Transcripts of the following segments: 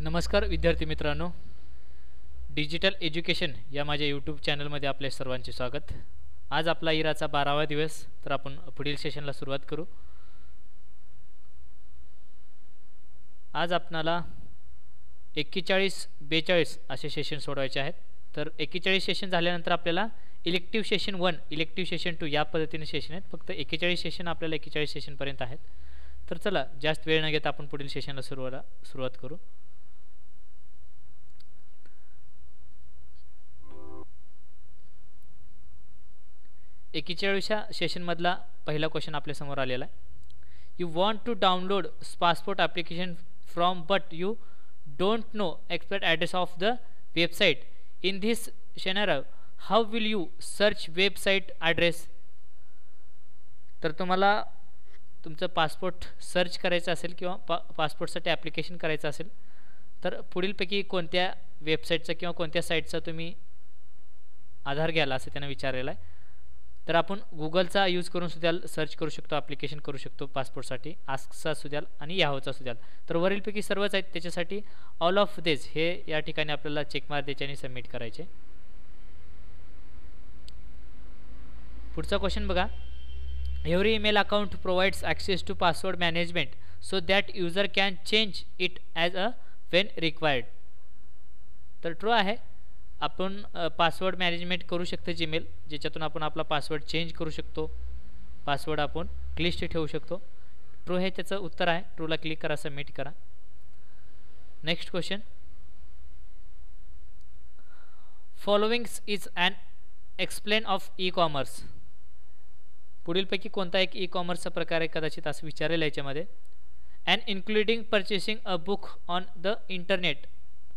नमस्कार विद्यार्थी मित्रांनो. डिजिटल एज्युकेशन या माझ्या यूट्यूब चॅनलमध्ये आपल्या सर्वांचे स्वागत. आज आपला इराचा बारावा दिवस तर आपण पुढील सेशनला सुरुवात करू. आज आपणाला एक्केचाळीस बेचाळीस असे सेशन सोडवायचे आहेत. तर एक्केचाळीस सेशन झाल्यानंतर आपल्याला elective session one elective session two या पद्धतीने सेशन आहेत. फक्त एक्केचाळीस सेशन आपल्याला एक्केचाळीस सेशनपर्यंत आहेत. तर चला जास्त वेळ न घेता आपण पुढील सेशनला सुरुवाला सुरुवात करू. एकेचाळीसच्या सेशनमधला पहिला क्वेश्चन आपल्यासमोर आलेला आहे. You want to download passport application from but you don't know expect address of the website in this scenario how will you search website address तर तुम्हाला तुमचं पासपोर्ट सर्च करायचं असेल किंवा पा पासपोर्टसाठी ॲप्लिकेशन करायचं असेल तर पुढीलपैकी कोणत्या वेबसाईटचा किंवा कोणत्या साईटचा तुम्ही आधार घ्यायला असं त्यांना विचारलेलं आहे. तर आपण गुगलचा यूज करून सुद्धा सर्च करू शकतो ॲप्लिकेशन करू शकतो पासपोर्टसाठी आस्कचा सुद्याल आणि याहोचा सुद्याल तर वरीलपैकी सर्वच आहेत त्याच्यासाठी ऑल ऑफ देज हे या ठिकाणी आपल्याला चेकमार द्यायचे आणि सबमिट करायचे. पुढचा क्वेश्चन बघा. Every email account provides access to password management so that user can change it as a when required तर ट्रू आहे? आपण पासवर्ड मॅनेजमेंट करू शकतो जीमेल ज्याच्यातून आपण आपला पासवर्ड चेंज करू शकतो. पासवर्ड आपण क्लिष्ट ठेवू शकतो. ट्रू हे त्याचं उत्तर आहे. ट्रूला क्लिक करा सबमिट करा. Next question followings is an example of e commerce पुढीलपैकी कोणता एक ई कॉमर्सचा प्रकार आहे कदाचित असं विचारेल याच्यामध्ये. And including purchasing a book on the internet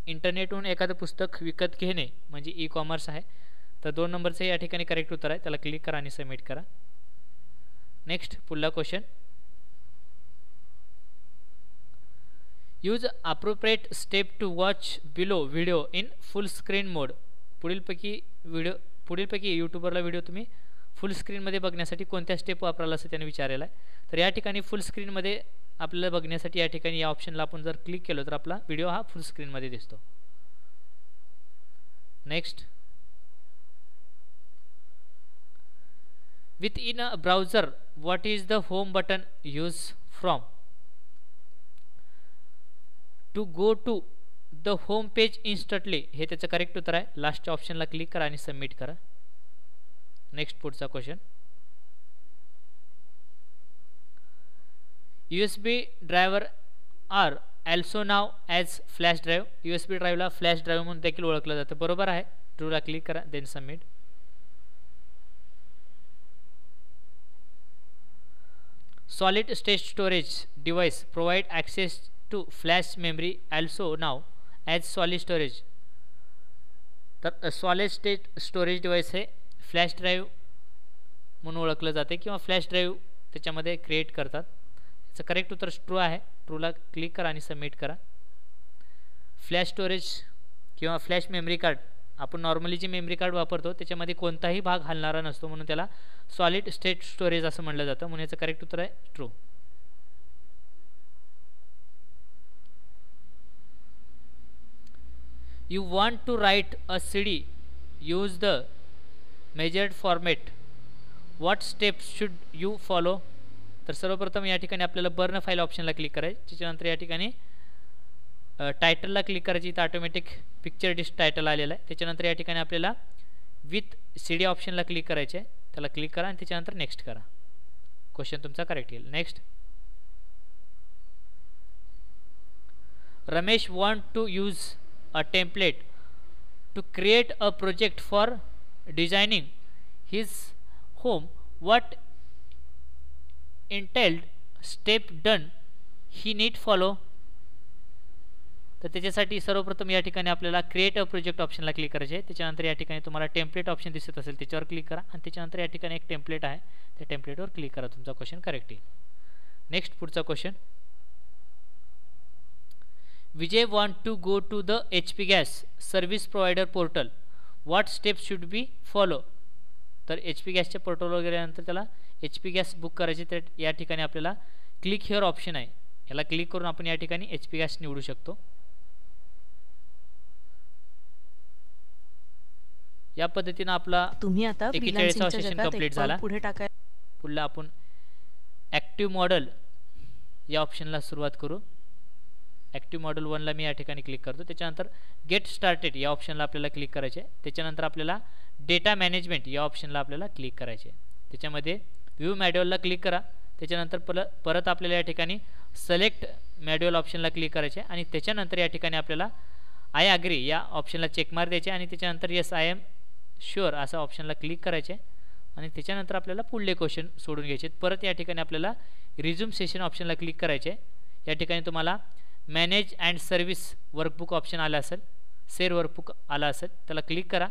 इंटरनेटहून एखादं पुस्तक विकत घेणे म्हणजे ई कॉमर्स आहे. तर दोन नंबरचं या ठिकाणी करेक्ट उत्तर आहे. त्याला क्लिक करा आणि सबमिट करा. नेक्स्ट पुढला question use appropriate step to watch below video in full screen mode पुढीलपैकी video पुढीलपैकी यूट्यूबरला व्हिडिओ तुम्ही फुल स्क्रीनमध्ये बघण्यासाठी कोणत्या स्टेप वापरायला असं त्याने विचारलेला आहे. तर या ठिकाणी फुल स्क्रीनमध्ये आपल्याला बघण्यासाठी या ठिकाणी या ऑप्शनला आपण जर क्लिक केलं तर आपला व्हिडिओ हा फुल स्क्रीनमध्ये दिसतो. Next with in a browser what is the home button use from to go to the home page instantly हे त्याचं करेक्ट उत्तर आहे. लास्टच्या ऑप्शनला क्लिक करा आणि सबमिट करा. नेक्स्ट पुढचा question U S B driver are also known as flash drive U S B ड्राईव्हला flash drive म्हणून देखील ओळखलं जातं. बरोबर आहे? ट्रूला क्लिक करा then submit solid state storage device provide access to flash memory also known as solid storage तर solid state storage device हे फ्लॅश ड्राईव्ह म्हणून ओळखलं जाते किंवा फ्लॅश ड्राईव्ह त्याच्यामध्ये क्रिएट करतात. याचं करेक्ट उत्तर ट्रू आहे. ट्रूला क्लिक करा आणि सबमिट करा. फ्लॅश स्टोरेज किंवा फ्लॅश मेमरी कार्ड आपण नॉर्मली जे मेमरी कार्ड वापरतो त्याच्यामध्ये कोणताही भाग हलणारा नसतो म्हणून त्याला सॉलिड स्टेट स्टोरेज असं म्हटलं जातं. म्हणून याचं करेक्ट उत्तर आहे true you want to write a C D use the measured format what steps should you follow तर सर्वप्रथम या ठिकाणी आपल्याला बर्न फाईल ऑप्शनला क्लिक करायचं. त्याच्यानंतर या ठिकाणी टायटलला क्लिक करायची. इथं ऑटोमॅटिक पिक्चर डिस्क टायटल आलेलं आहे. त्याच्यानंतर या ठिकाणी आपल्याला विथ सी डी ऑप्शनला क्लिक करायचे आहे. त्याला क्लिक करा आणि त्याच्यानंतर नेक्स्ट करा. क्वेश्चन तुमचा करेक्ट येईल. Next Ramesh want to use a template to create a project for designing his home what entailed step done he need follow तर त्याच्यासाठी सर्वप्रथम या ठिकाणी आपल्याला क्रिएट अ प्रोजेक्ट ऑप्शनला क्लिक करायचे आहे. त्याच्यानंतर या ठिकाणी तुम्हाला टेम्पलेट ऑप्शन दिसत असेल त्याच्यावर क्लिक करा. आणि त्याच्यानंतर या ठिकाणी एक टेम्पलेट आहे. त्या टेम्पलेटवर क्लिक करा तुमचा क्वेश्चन करेक्ट येईल. नेक्स्ट पुढचा question Vijay want to go to the H P gas service provider portal what step should be follow तर एच पी गॅसच्या पोर्टलवर गेल्यानंतर त्याला एच पी गॅस बुक करायची तर या ठिकाणी आपल्याला क्लिक हिअर ऑप्शन आहे. याला क्लिक करून आपण या ठिकाणी एच पी गॅस निवडू शकतो. या पद्धतीनं आपला तुम्ही आता एकेचाळीसावा सेशन कंप्लीट झाला. पुढे टाकाय पुढला आपण ॲक्टिव्ह मॉडेल या ऑप्शनला सुरुवात करू. ॲक्टिव्ह मॉडेल वनला मी या ठिकाणी क्लिक करतो. त्याच्यानंतर गेट स्टार्टेड या ऑप्शनला आपल्याला क्लिक करायचे. त्याच्यानंतर आपल्याला डेटा मॅनेजमेंट या ऑप्शनला आपल्याला क्लिक करायचे. त्याच्यामध्ये व्ह्यू मॅड्युअलला क्लिक करा. त्याच्यानंतर पल परत आपल्याला या ठिकाणी सलेक्ट मॅड्युअल ऑप्शनला क्लिक करायचे आणि त्याच्यानंतर या ठिकाणी आपल्याला आय अग्री या ऑप्शनला चेकमार द्यायचे आणि त्याच्यानंतर येस आय एम शुअर असा ऑप्शनला क्लिक करायचे. आणि त्याच्यानंतर आपल्याला पुढले क्वेश्चन सोडून घ्यायचे. आहेत. परत या ठिकाणी आपल्याला रिझ्यूम सेशन ऑप्शनला क्लिक करायचे. या ठिकाणी तुम्हाला manage and service workbook option आलं असेल सेर वर्कबुक आला असेल त्याला क्लिक करा.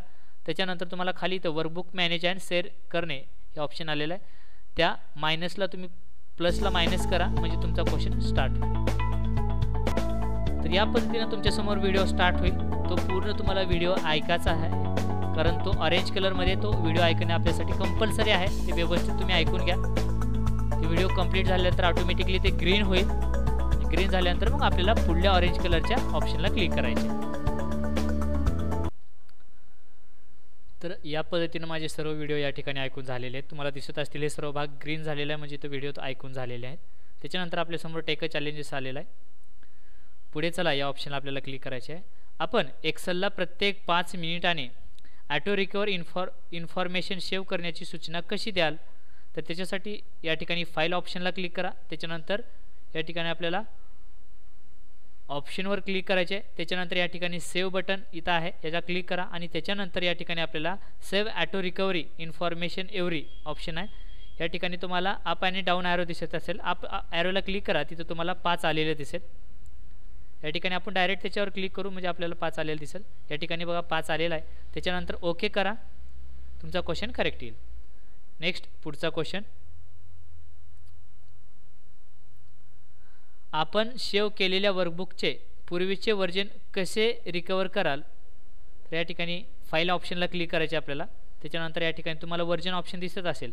त्याच्यानंतर तुम्हाला खाली इथं वर्कबुक मॅनेज अँड सेर करणे हे ऑप्शन आलेलं आहे. त्या मायनसला तुम्ही प्लसला मायनस करा म्हणजे तुमचा क्वेश्चन स्टार्ट होईल. तर या पद्धतीनं तुमच्यासमोर व्हिडिओ स्टार्ट होईल. तो पूर्ण तुम्हाला व्हिडिओ ऐकायचा आहे. कारण तो ऑरेंज कलरमध्ये तो व्हिडिओ ऐकणे आपल्यासाठी कंपल्सरी आहे. ते व्यवस्थित तुम्ही ऐकून घ्या. ते व्हिडिओ कंप्लीट झाल्यानंतर ऑटोमॅटिकली ते ग्रीन होईल. ग्रीन झाल्यानंतर मग आपल्याला पुढल्या ऑरेंज कलरच्या ऑप्शनला क्लिक करायचे. तर या पद्धतीनं माझे सर्व व्हिडिओ या ठिकाणी ऐकून झालेले आहेत. तुम्हाला दिसत असतील हे सर्व भाग ग्रीन झालेला आहे म्हणजे तो व्हिडिओ ऐकून झालेले आहेत. त्याच्यानंतर आपल्यासमोर टेक चॅलेंजेस आलेला आहे. पुढे चला या ऑप्शनला आपल्याला क्लिक करायचे आहे. आपण एक्सलला प्रत्येक पाच मिनिटाने auto recover info information save करण्याची सूचना कशी द्याल? तर त्याच्यासाठी या ठिकाणी फाईल ऑप्शनला क्लिक करा. त्याच्यानंतर या ठिकाणी आपल्याला ऑप्शनवर क्लिक करायचे. आहे त्याच्यानंतर या ठिकाणी सेव्ह बटन इथं आहे. याचा क्लिक करा आणि त्याच्यानंतर या ठिकाणी आपल्याला save auto recovery information every option आहे. या ठिकाणी तुम्हाला अप आणि डाऊन ॲरो दिसत असेल. अप ॲरोला क्लिक करा. तिथं तुम्हाला पाच आलेले दिसेल. या ठिकाणी आपण डायरेक्ट त्याच्यावर क्लिक करू. म्हणजे आपल्याला पाच आलेलं दिसेल. या ठिकाणी बघा पाच आलेला आहे. त्याच्यानंतर ओके करा. तुमचा क्वेश्चन करेक्ट येईल. नेक्स्ट पुढचा क्वेश्चन. आपण सेव्ह केलेल्या वर्कबुकचे पूर्वीचे वर्जन कसे रिकवर कराल? तर या ठिकाणी फाईल ऑप्शनला क्लिक करायचे आपल्याला. त्याच्यानंतर या ठिकाणी तुम्हाला वर्जन ऑप्शन दिसत असेल.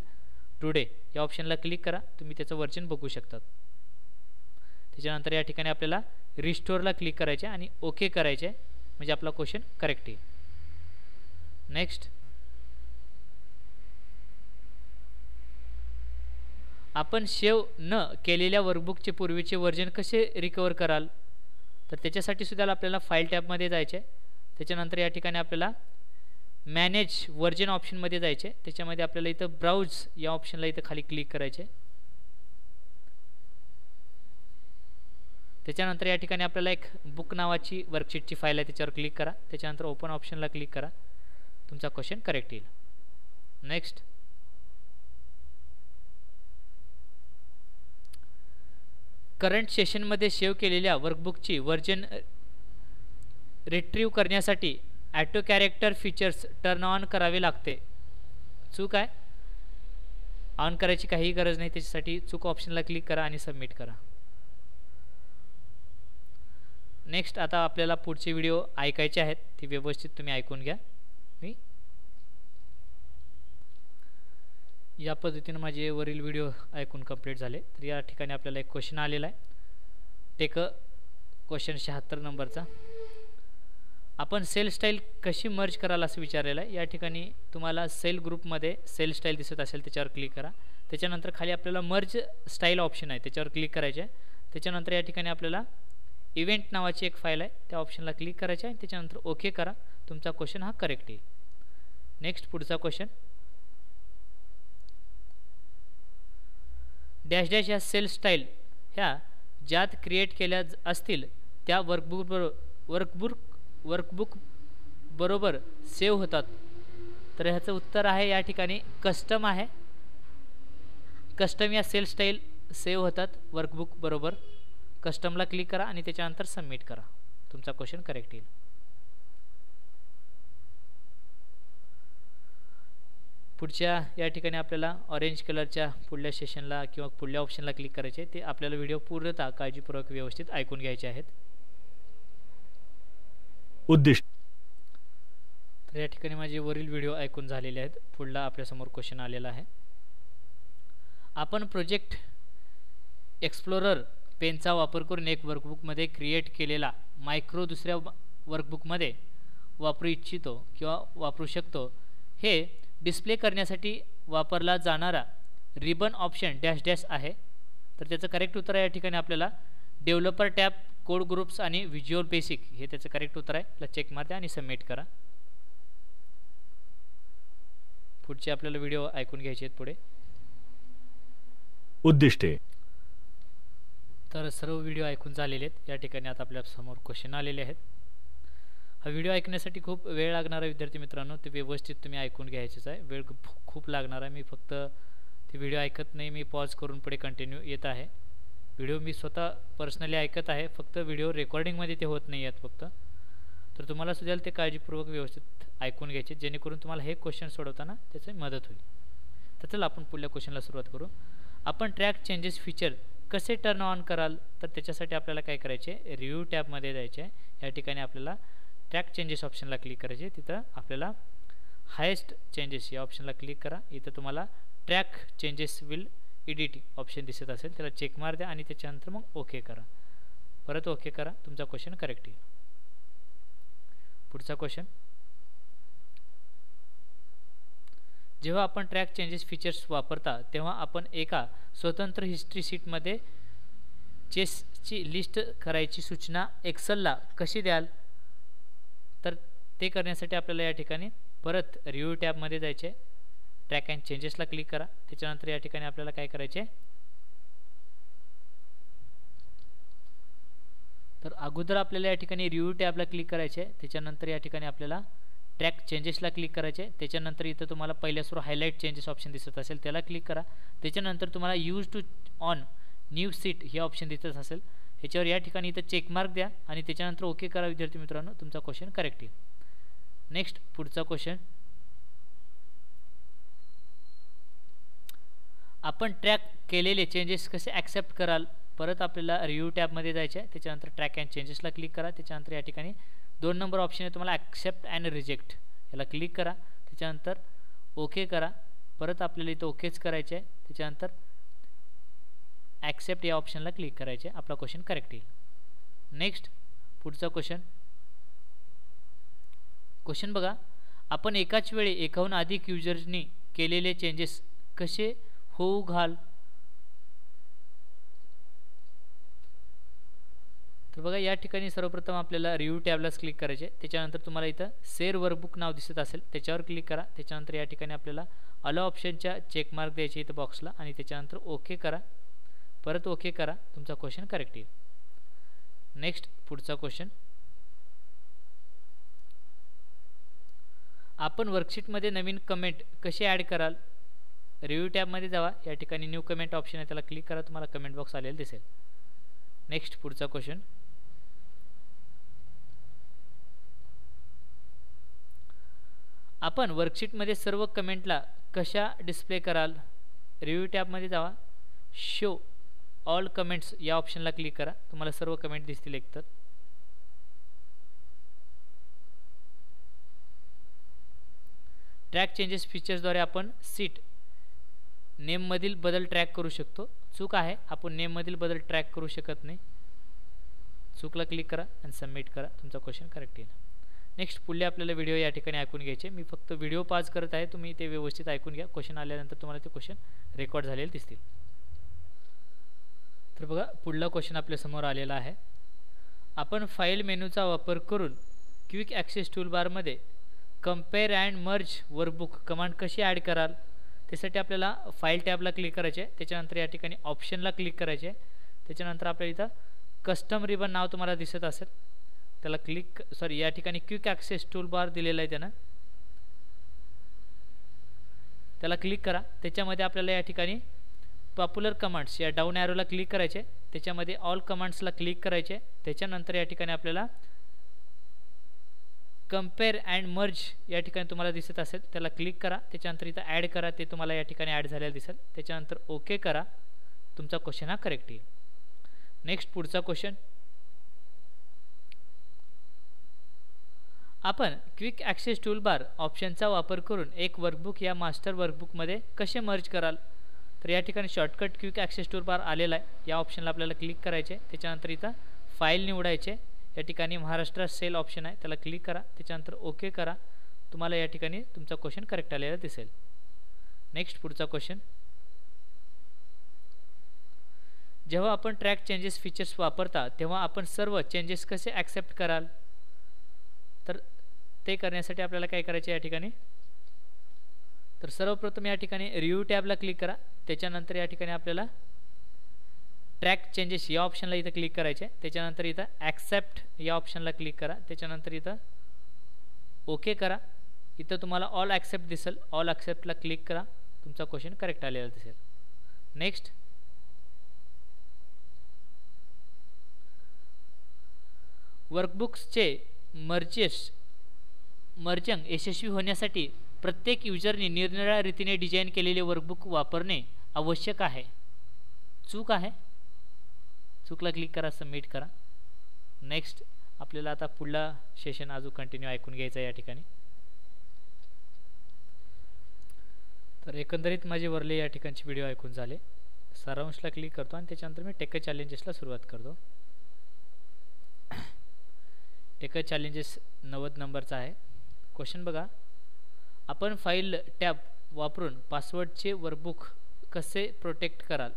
टुडे या ऑप्शनला क्लिक करा. तुम्ही त्याचं वर्जन बघू शकतात. त्याच्यानंतर या ठिकाणी आपल्याला रिस्टोअरला क्लिक करायचे आणि ओके करायचे. म्हणजे आपला क्वेश्चन करेक्ट येईल. नेक्स्ट आपण सेव्ह न केलेल्या वर्कबुकचे पूर्वीचे वर्जन कसे रिकवर कराल? तर त्याच्यासाठी सुद्धा आपल्याला फाईल टॅबमध्ये जायचे त्याच्यानंतर या ठिकाणी आपल्याला मॅनेज वर्जन ऑप्शनमध्ये जायचे त्याच्यामध्ये आपल्याला इथं ब्राउज या ऑप्शनला इथं खाली क्लिक करायचे त्याच्यानंतर या ठिकाणी आपल्याला एक बुक नावाची वर्कशीटची फाईल आहे त्याच्यावर क्लिक करा. त्याच्यानंतर ओपन ऑप्शनला क्लिक करा. तुमचा क्वेश्चन करेक्ट येईल. नेक्स्ट करंट सेशनमध्ये सेव्ह केलेल्या वर्कबुकची वर्जन रिट्रीव करण्यासाठी auto character features turn on करावे लागते. चूक आहे? ऑन करायची काहीही गरज नाही त्याच्यासाठी चूक ऑप्शनला क्लिक करा आणि सबमिट करा. नेक्स्ट आता आपल्याला पुढचे व्हिडिओ ऐकायचे आहेत ते व्यवस्थित तुम्ही ऐकून घ्या मी या पद्धतीनं माझे वरील व्हिडिओ ऐकून कंप्लीट झाले. तर या ठिकाणी आपल्याला एक क्वेश्चन आलेला आहे. टेक क्वेश्चन शहात्तर नंबरचा. आपण सेल स्टाईल कशी मर्ज कराल असं विचारलेलं आहे. या ठिकाणी तुम्हाला सेल ग्रुपमध्ये सेल स्टाईल दिसत असेल त्याच्यावर क्लिक करा. त्याच्यानंतर खाली आपल्याला मर्ज स्टाईल ऑप्शन आहे त्याच्यावर क्लिक करायचे आहे. त्याच्यानंतर या ठिकाणी आपल्याला इव्हेंट नावाची एक फाईल आहे त्या ऑप्शनला क्लिक करायचे आहे. त्याच्यानंतर ओके करा. तुमचा क्वेश्चन हा करेक्ट येईल. नेक्स्ट पुढचा क्वेश्चन डॅश डॅश या सेल स्टाईल ह्या ज्यात क्रिएट केल्या असतील त्या वर्कबुक बरो वर्कबुक वर्कबुक बरोबर सेव्ह होतात. तर ह्याचं उत्तर आहे या ठिकाणी कस्टम आहे. कस्टम या सेल स्टाईल सेव्ह होतात वर्कबुक बरोबर. कस्टमला क्लिक करा आणि त्याच्यानंतर सबमिट करा. तुमचा क्वेश्चन करेक्ट येईल. पुढच्या या ठिकाणी आपल्याला ऑरेंज कलरच्या पुढल्या सेशनला किंवा पुढल्या ऑप्शनला क्लिक करायचे ते आपल्याला व्हिडिओ पूर्णतः काळजीपूर्वक व्यवस्थित ऐकून घ्यायचे आहेत. उद्दिष्ट. तर या ठिकाणी माझे वरील व्हिडिओ ऐकून झालेले आहेत पुढला आपल्यासमोर क्वेश्चन आलेला आहे. आपण प्रोजेक्ट एक्सप्लोरर पेनचा वापर करून एक वर्कबुकमध्ये क्रिएट केलेला मायक्रो दुसऱ्या वर्कबुकमध्ये वापरू इच्छितो किंवा वापरू शकतो हे डिस्प्ले करण्यासाठी वापरला जाणारा रिबन ऑप्शन डॅश डॅश आहे. तर त्याचं करेक्ट उत्तर आहे या ठिकाणी आपल्याला. डेव्हलपर टॅब कोड ग्रुप्स आणि व्हिज्युअल बेसिक हे त्याचं करेक्ट उत्तर आहे. त्याला चेक मार द्या आणि सबमिट करा. पुढचे आपल्याला व्हिडिओ ऐकून घ्यायचे आहेत पुढे. उद्दिष्टे तर सर्व व्हिडिओ ऐकून झालेले आहेत. या ठिकाणी आता आपल्यासमोर क्वेश्चन आलेले आहेत. व्हिडिओ ऐकण्यासाठी खूप वेळ लागणार आहे विद्यार्थी मित्रांनो. ते व्यवस्थित तुम्ही ऐकून घ्यायचेच आहे. वेळ खूप लागणार आहे. मी फक्त ते व्हिडिओ ऐकत नाही मी पॉज करून पुढे कंटिन्यू येत आहे. व्हिडिओ मी स्वतः पर्सनली ऐकत आहे. फक्त व्हिडिओ रेकॉर्डिंगमध्ये ते होत नाही आहेत फक्त. तर तुम्हाला सुद्धा ते काळजीपूर्वक व्यवस्थित ऐकून घ्यायचे. जेणेकरून तुम्हाला हे क्वेश्चन सोडवताना त्याची मदत होईल. तर चला आपण पुढल्या क्वेश्चनला सुरुवात करू. आपण ट्रॅक चेंजेस फीचर कसे टर्न ऑन कराल? तर त्याच्यासाठी आपल्याला काय करायचे? रिव्ह्यू टॅबमध्ये जायचे या ठिकाणी आपल्याला ट्रॅक चेंजेस ऑप्शनला क्लिक करायचे तिथं आपल्याला हायेस्ट चेंजेस या ऑप्शनला क्लिक करा. इथं तुम्हाला track changes will editing option दिसत असेल त्याला चेक मार द्या आणि त्याच्यानंतर मग ओके करा. परत ओके करा. तुमचा क्वेश्चन करेक्ट येईल. पुढचा क्वेश्चन जेव्हा आपण ट्रॅक चेंजेस फीचर्स वापरता तेव्हा आपण एका स्वतंत्र हिस्ट्री सीटमध्ये चेसची लिस्ट करायची सूचना एक्सलला कशी द्याल? तर ते करण्यासाठी आपल्याला या ठिकाणी परत रिव्ह्यू टॅबमध्ये जायचे. ट्रॅक अँड चेंजेसला क्लिक करा. त्याच्यानंतर या ठिकाणी आपल्याला काय करायचे? तर अगोदर आपल्याला या ठिकाणी रिव्ह्यू टॅबला क्लिक करायचे. त्याच्यानंतर या ठिकाणी आपल्याला ट्रॅक चेंजेसला क्लिक करायचे. त्याच्यानंतर इथं तुम्हाला पहिल्यासुरू हायलाईट चेंजेस ऑप्शन दिसत असेल त्याला क्लिक करा. त्याच्यानंतर तुम्हाला use to on new sheet हे ऑप्शन दिसत असेल. ह्याच्यावर या ठिकाणी इथं चेकमार्क द्या आणि त्याच्यानंतर ओके करा विद्यार्थी मित्रांनो. तुमचा क्वेश्चन करेक्ट येईल. नेक्स्ट पुढचा क्वेश्चन आपण ट्रॅक केलेले चेंजेस कसे ॲक्सेप्ट कराल? परत आपल्याला रिव्ह्यू टॅबमध्ये जायचं आहे त्याच्यानंतर ट्रॅक अँड चेंजेसला क्लिक करा. त्याच्यानंतर या ठिकाणी दोन नंबर ऑप्शन आहे तुम्हाला ॲक्सेप्ट अँड रिजेक्ट याला क्लिक करा. त्याच्यानंतर ओके करा. परत आपल्याला इथं ओकेच करायचे आहे त्याच्यानंतर ॲक्सेप्ट या ऑप्शनला क्लिक करायचे. आपला क्वेश्चन करेक्ट येईल. नेक्स्ट पुढचा क्वेश्चन क्वेश्चन बघा. आपण एकाच वेळी एकाहून अधिक युजर्सनी केलेले चेंजेस कसे होऊ घाल? तर बघा या ठिकाणी सर्वप्रथम आपल्याला रिव्ह्यू टॅबलाच क्लिक करायचे. त्याच्यानंतर तुम्हाला इथं सेर वर्कबुक नाव दिसत असेल त्याच्यावर क्लिक करा. त्याच्यानंतर या ठिकाणी आपल्याला अलो ऑप्शनच्या चेकमार्क द्यायचे इथं बॉक्सला आणि त्याच्यानंतर ओके करा. परत ओके करा. तुमचा क्वेश्चन करेक्ट येईल. नेक्स्ट पुढचा क्वेश्चन आपण वर्कशीटमध्ये नवीन कमेंट कसे ॲड कराल? रिव्ह्यू टॅबमध्ये जावा. या ठिकाणी न्यू कमेंट ऑप्शन आहे. त्याला क्लिक करा. तुम्हाला कमेंट बॉक्स आलेला दिसेल. नेक्स्ट पुढचा क्वेश्चन आपण वर्कशीटमध्ये सर्व कमेंटला कशा डिस्प्ले कराल? रिव्ह्यू टॅबमध्ये जावा. शो ऑल कमेंट्स या ऑप्शनला क्लिक करा. तुम्हाला सर्व कमेंट दिसतील एकतर. ट्रॅक चेंजेस फीचर्सद्वारे आपण सीट नेममधील बदल ट्रॅक करू शकतो. चूक आहे आपण नेममधील बदल ट्रॅक करू शकत नाही. चूकला क्लिक करा आणि सबमिट करा. तुमचा क्वेश्चन करेक्ट येईल. नेक्स्ट पुढले आपल्याला व्हिडिओ या ठिकाणी ऐकून घ्यायचे. मी फक्त व्हिडिओ पास करत आहे. तुम्ही ते व्यवस्थित ऐकून घ्या. क्वेश्चन आल्यानंतर तुम्हाला ते क्वेश्चन रेकॉर्ड झालेले दिसतील. तर बघा पुढला क्वेश्चन आपल्यासमोर आलेला आहे. आपण फाईल मेनूचा वापर करून quick access टूलबारमध्ये compare and merge workbook command कशी ॲड कराल त्यासाठी आपल्याला फाईल टॅबला क्लिक करायचे त्याच्यानंतर या ठिकाणी ऑप्शनला क्लिक करायचे त्याच्यानंतर आपल्या इथं कस्टम रिबन नाव तुम्हाला दिसत असेल. त्याला क्लिक सॉरी या ठिकाणी क्विक ॲक्सेस टूल बार दिलेला आहे त्यानं. त्याला क्लिक करा. त्याच्यामध्ये आपल्याला या ठिकाणी पॉप्युलर कमांड्स या डाऊन ॲरोला क्लिक करायचे. त्याच्यामध्ये ऑल कमांड्सला क्लिक करायचे. त्याच्यानंतर या ठिकाणी आपल्याला कंपेअर अँड मर्ज या ठिकाणी तुम्हाला दिसत असेल त्याला क्लिक करा. त्याच्यानंतर इथं ॲड करा. ते तुम्हाला या ठिकाणी ॲड झालेलं दिसेल. त्याच्यानंतर ओके करा. तुमचा क्वेश्चन हा करेक्ट येईल. नेक्स्ट पुढचा क्वेश्चन आपण क्विक ॲक्सेस टूलबार ऑप्शनचा वापर करून एक वर्कबुक या मास्टर वर्कबुकमध्ये कसे मर्ज कराल? तर या ठिकाणी शॉर्टकट क्विक ॲक्सेस टूलबार आलेला आहे. या ऑप्शनला आपल्याला क्लिक करायचे त्याच्यानंतर इथं फाईल निवडायचे या ठिकाणी महाराष्ट्र सेल ऑप्शन आहे. त्याला क्लिक करा. त्याच्यानंतर ओके करा. तुम्हाला या ठिकाणी तुमचा क्वेश्चन करेक्ट आलेला दिसेल. नेक्स्ट पुढचा क्वेश्चन जेव्हा आपण ट्रॅक चेंजेस फीचर्स वापरता तेव्हा आपण सर्व चेंजेस कसे ॲक्सेप्ट कराल? तर ते करण्यासाठी आपल्याला काय करायचे या ठिकाणी? तर सर्वप्रथम या ठिकाणी रिव्ह्यू टॅबला क्लिक करा. त्याच्यानंतर या ठिकाणी आपल्याला ट्रॅक चेंजेस या ऑप्शनला इथं क्लिक करायचे. त्याच्यानंतर इथं ॲक्सेप्ट या ऑप्शनला क्लिक करा. त्याच्यानंतर इथं ओके करा. इथं तुम्हाला ऑल ॲक्सेप्ट दिसेल. ऑल ॲक्सेप्टला क्लिक करा. तुमचा क्वेश्चन करेक्ट आलेला दिसेल. नेक्स्ट वर्कबुक्सचे मर्चेस मर्चंग यशस्वी होण्यासाठी प्रत्येक युजरने निरनिराळ्या रीतीने डिझाईन केलेले वर्कबुक वापरणे आवश्यक आहे. चूक आहे. चूकला क्लिक करा सबमिट करा. नेक्स्ट आपल्याला आता पुढला सेशन अजून कंटिन्यू ऐकून घ्यायचा या ठिकाणी. तर एकंदरीत माझे वरले या ठिकाणचे व्हिडिओ ऐकून झाले. सारांशला क्लिक करतो आणि त्याच्यानंतर मी टेक चॅलेंजेसला सुरुवात करतो. टेक चॅलेंजेस नव्वद नंबरचा आहे. क्वेश्चन बघा. आपण फाईल टॅब वापरून पासवर्डचे वर्कबुक कसे प्रोटेक्ट कराल?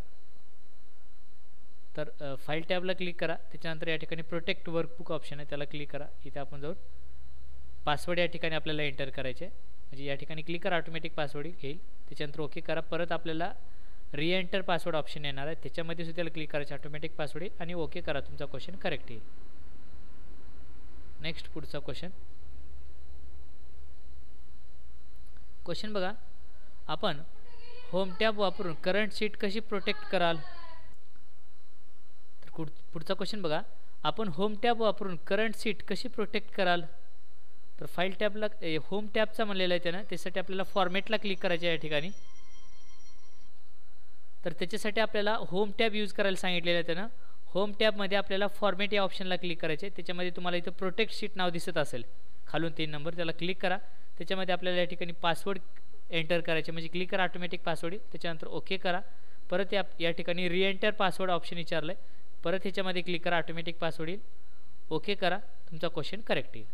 तर फाईल टॅबला क्लिक करा. त्याच्यानंतर या ठिकाणी प्रोटेक्ट वर्कबुक ऑप्शन आहे त्याला क्लिक करा. इथे आपण जाऊन पासवर्ड या ठिकाणी आपल्याला एंटर करायचे म्हणजे या ठिकाणी क्लिक करा ऑटोमॅटिक पासवर्ड घेईल त्याच्यानंतर ओके करा. परत आपल्याला रिएंटर पासवर्ड ऑप्शन येणार आहे. त्याच्यामध्ये सुद्धा त्याला क्लिक करायचे. ऑटोमॅटिक पासवर्ड येईल आणि ओके करा. तुमचा क्वेश्चन करेक्ट येईल. नेक्स्ट पुढचा क्वेश्चन क्वेश्चन बघा. आपण होम टॅब वापरून करंट सीट कशी प्रोटेक्ट कराल? तर पुढचा क्वेश्चन बघा. आपण होम टॅब वापरून करंट सीट कशी प्रोटेक्ट कराल? तर फाईल टॅबला होम टॅबचा म्हणलेला आहे त्यानं. त्यासाठी आपल्याला फॉर्मॅटला क्लिक करायचं आहे या ठिकाणी. तर त्याच्यासाठी आपल्याला होम टॅब यूज करायला सांगितलेलं आहे त्यानं. होम टॅबमध्ये आपल्याला फॉर्मॅट या ऑप्शनला क्लिक करायचे त्याच्यामध्ये तुम्हाला इथं प्रोटेक्ट शीट नाव दिसत असेल. खालून तीन नंबर त्याला क्लिक करा. त्याच्यामध्ये आपल्याला या ठिकाणी पासवर्ड एंटर करायचे. म्हणजे क्लिक करा ऑटोमॅटिक पासवर्ड त्याच्यानंतर ओके करा. परत या या ठिकाणी रिएंटर पासवर्ड ऑप्शन विचारलं आहे परत ह्याच्यामध्ये क्लिक करा ऑटोमॅटिक पासवर्ड येईल. ओके करा. तुमचा क्वेश्चन करेक्ट येईल.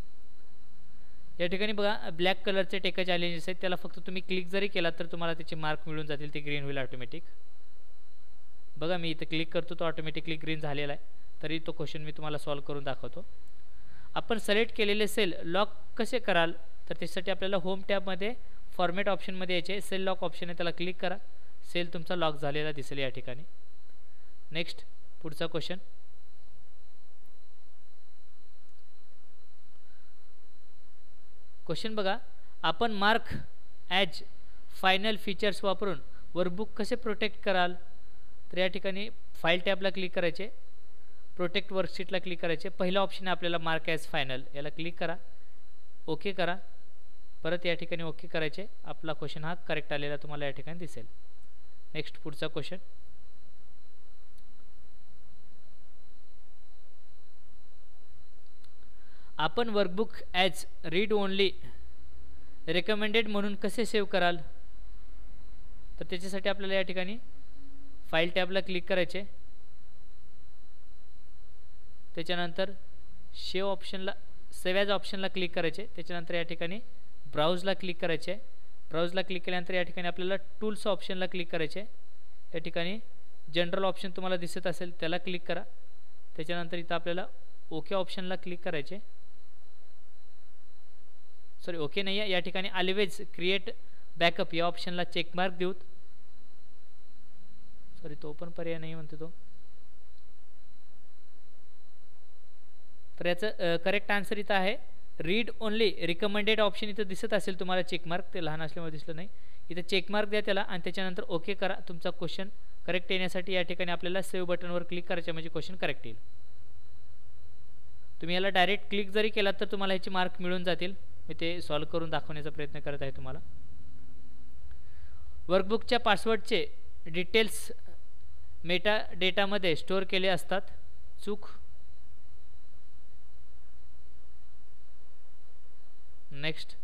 या ठिकाणी बघा ब्लॅक कलरचे टेक चॅलेंजेस आहेत. त्याला फक्त तुम्ही क्लिक जरी केला तर तुम्हाला त्याचे मार्क मिळून जातील. ते ग्रीन होईल ऑटोमॅटिक बघा मी इथं क्लिक करतो तो ऑटोमॅटिकली ग्रीन झालेला आहे. तरी तो क्वेश्चन मी तुम्हाला सॉल्व करून दाखवतो. आपण सिलेक्ट केलेले सेल लॉक कसे कराल? तर त्यासाठी आपल्याला होम टॅबमध्ये फॉर्मेट ऑप्शनमध्ये यायचे. सेल लॉक ऑप्शन आहे त्याला क्लिक करा. सेल तुमचा लॉक झालेला दिसेल या ठिकाणी. नेक्स्ट पुढचा क्वेश्चन. क्वेश्चन बघा. आपण मार्क ॲज फायनल फीचर्स वापरून वर्कबुक कसे प्रोटेक्ट कराल? तर या ठिकाणी फाईल टॅबला क्लिक करायचे. प्रोटेक्ट वर्कशीटला क्लिक करायचे. पहिला ऑप्शन आहे आपल्याला मार्क ॲज फायनल. याला क्लिक करा. ओके करा. परत या ठिकाणी ओके करायचे. आपला क्वेश्चन हा करेक्ट आलेला तुम्हाला या ठिकाणी दिसेल. नेक्स्ट पुढचा क्वेश्चन आपण workbook as read only recommended म्हणून कसे सेव्ह कराल? तर त्याच्यासाठी आपल्याला या ठिकाणी फाईल टॅबला क्लिक करायचे. त्याच्यानंतर शेव ऑप्शनला सेव्ह ॲज ऑप्शनला क्लिक करायचे. त्याच्यानंतर या ठिकाणी ब्राउजला क्लिक करायचे. ब्राउजला क्लिक केल्यानंतर या ठिकाणी आपल्याला टूल्स ऑप्शनला क्लिक करायचे. या ठिकाणी जनरल ऑप्शन तुम्हाला दिसत असेल त्याला क्लिक करा. त्याच्यानंतर इथं आपल्याला ओके ऑप्शनला क्लिक करायचे. सॉरी ओके नाही आहे या ठिकाणी ऑलवेज क्रिएट बॅकअप या ऑप्शनला चेकमार्क देऊत सॉरी तो पण पर्याय नाही म्हणतो तो. तर याचं करेक्ट आन्सर इथं आहे. रीड ओनली रिकमेंडेड ऑप्शन इथं दिसत असेल तुम्हाला चेकमार्क ते लहान असल्यामुळे दिसलं नाही. इथं चेकमार्क द्या त्याला आणि त्याच्यानंतर ओके करा. तुमचा क्वेश्चन करेक्ट येण्यासाठी या ठिकाणी आपल्याला सेव्ह बटनवर क्लिक करायचं म्हणजे क्वेश्चन करेक्ट येईल. तुम्ही याला डायरेक्ट क्लिक जरी केलात तर तुम्हाला ह्याचे मार्क मिळून जातील. मी ते सॉल्व करून दाखवण्याचा प्रयत्न करत आहे तुम्हाला. वर्कबुकच्या पासवर्डचे डिटेल्स मेटा डेटामध्ये स्टोअर केले असतात. चूक नेक्स्ट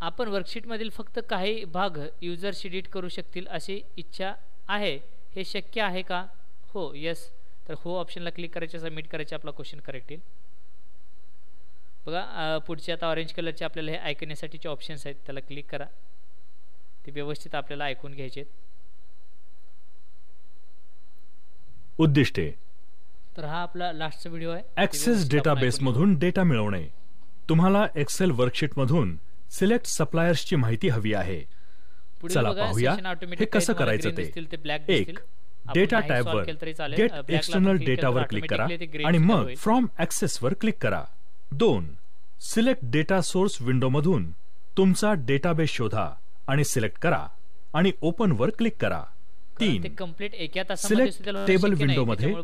आपण वर्कशीटमधील फक्त काही भाग युजर्स एडिट करू शकतील अशी इच्छा आहे. हे शक्य आहे का? हो यस तर हो ऑप्शनला क्लिक करायचे सबमिट करायचे आपला क्वेश्चन करेक्ट येईल. बघा पुढचे आता ऑरेंज कलरचे आपल्याला हे ऐकण्यासाठीचे ऑप्शन्स आहेत त्याला क्लिक करा. ते व्यवस्थित आपल्याला ऐकून घ्यायचे आहेत. उद्दिष्टे. तर हा आपला लास्टचा व्हिडिओ आहे. ऍक्सेस व्यवस्थित आपण डेटाबेस ऐकून घेऊ. मधून डेटा मिळवणे. तुम्हाला एक्सेल वर्कशीट मधून सिलेक्ट सप्लायर्सची माहिती हवी आहे. चला पाहूया हे कसं करायचं ते. एक डेटा टॅबवर. गेट एक्सटर्नल डेटावर क्लिक करा आणि मग. फ्रॉम वर क्लिक करा. दोन सिलेक्ट डेटा सोर्स विंडोमधून तुमचा डेटाबेस शोधा आणि सिलेक्ट करा आणि ओपन वर क्लिक करा. तीन. Select table. विंडोमध्ये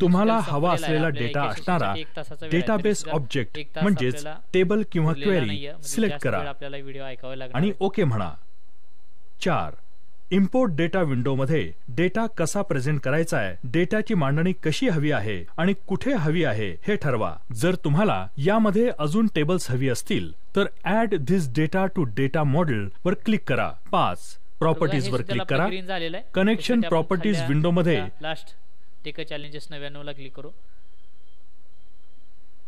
तुम्हाला हवा. असलेला डेटा असणारा डेटाबेस ऑब्जेक्ट म्हणजेच टेबल किंवा क्वेरी. म्हणजे सिलेक्ट जास्त करा. आणि. ओके म्हणा. चार. इम्पोर्ट डेटा विंडोमध्ये डेटा कसा प्रेझेंट करायचा आहे? डेटाची मांडणी कशी हवी आहे? आणि कुठे हवी आहे? हे ठरवा. जर तुम्हाला यामध्ये अजून टेबल्स हवी असतील तर add this data to data model वर क्लिक करा. पाच. प्रॉपर्टीज वर क्लिक करा. कनेक्शन प्रॉपर्टीज विंडोमध्ये लास्ट टेक चॅलेंजेस नव्याण्णव ला क्लिक करू.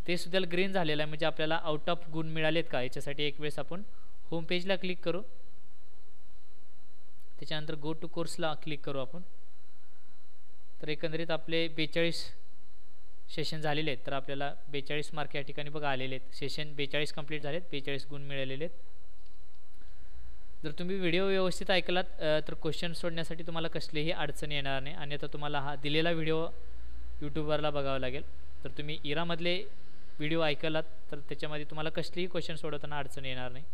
ते सुद्धा ग्रीन झालेलं आहे. म्हणजे आपल्याला आउट ऑफ गुण मिळालेत का? याच्यासाठी एक वेळेस आपण होम पेजला क्लिक करू. त्याच्यानंतर गो टू कोर्सला क्लिक करू आपण. तर एकंदरीत आपले बेचाळीस सेशन झालेले आहेत. तर आपल्याला बेचाळीस मार्क या ठिकाणी बघा आलेले आहेत. सेशन बेचाळीस कंप्लीट झालेत. बेचाळीस गुण मिळालेले आहेत. जर तुम्ही व्हिडिओ व्यवस्थित ऐकलात तर क्वेश्चन सोडण्यासाठी तुम्हाला कसलीही अडचण येणार नाही. आणि आता तुम्हाला हा दिलेला व्हिडिओ यूट्यूबवरला बघावा लागेल. तर तुम्ही इरामधले व्हिडिओ ऐकलात तर त्याच्यामध्ये तुम्हाला कसलीही क्वेश्चन सोडवताना अडचण येणार नाही.